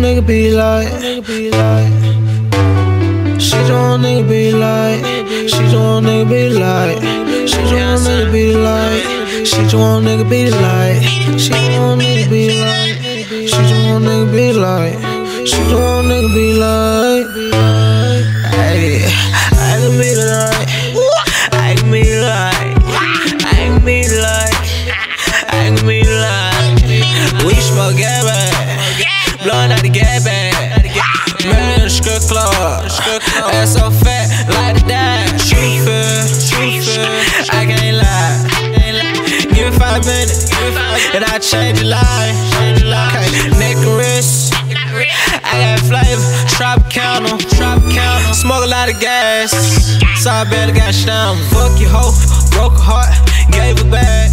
be like, she don't nigga be like, she don't nigga be like, she don't nigga be like, she don't nigga be like, she don't nigga be like, she don't nigga be like, she don't nigga be like, hey, I can be like, blowing out the gabba. Man in the strip club, ass so fat, like to die. True fair, true fair, I can't lie. Give me five minutes, and I change your life. Okay, neck and wrist, I got flavor, trap counter, trap counter. Smoke a lot of gas, so I better got down. Fuck your hoe, broke her heart, gave her back.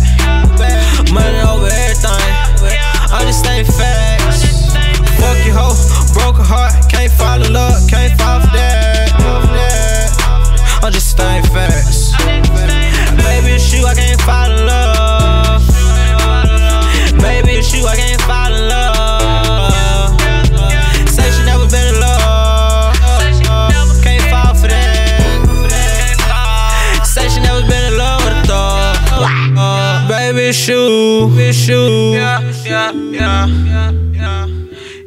Money over everything, I just with you, with you. Yeah, yeah, yeah, yeah,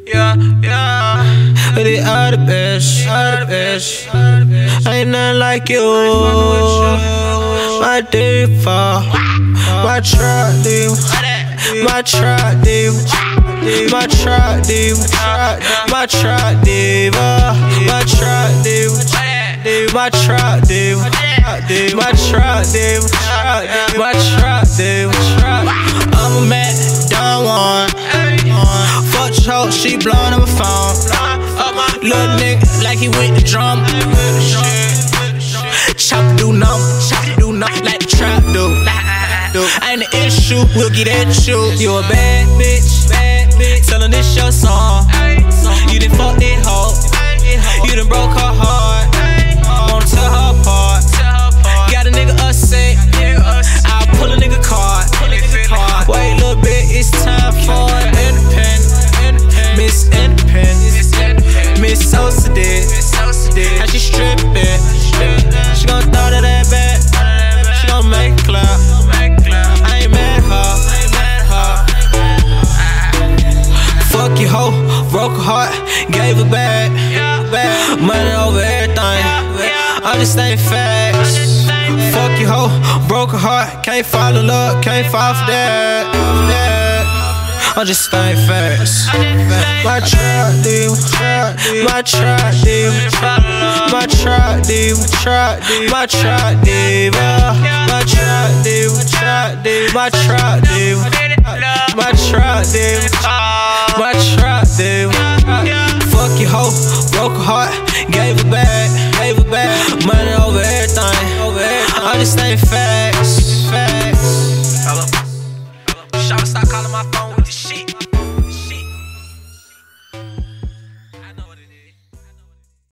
yeah, yeah. Really are the best, are the best. Ain't nothing like you. My default, my trap deep, my trap deep. My trap deep, my trap deep, my trap deep, my trap deep, my trap deep, my trap deep. Little nigga, like he with the drum. Chop do numb, chop do numb, like the trap do. Ain't an issue, we'll get at you. You a bad bitch, bad bitch. Tellin' this your song. hoe, broke her heart, gave it back. Money over everything. I just ain't fast. Fuck you hoe, broke her heart, can't fall in love, can't fall for that. I just stay fast. My trap deal, my trap deal, my trap deal, my trap deal, my trap deal, my trap deal, my trap deal, my trap deal. plain facts. Hello. Hello. Shout stop calling my phone with the shit.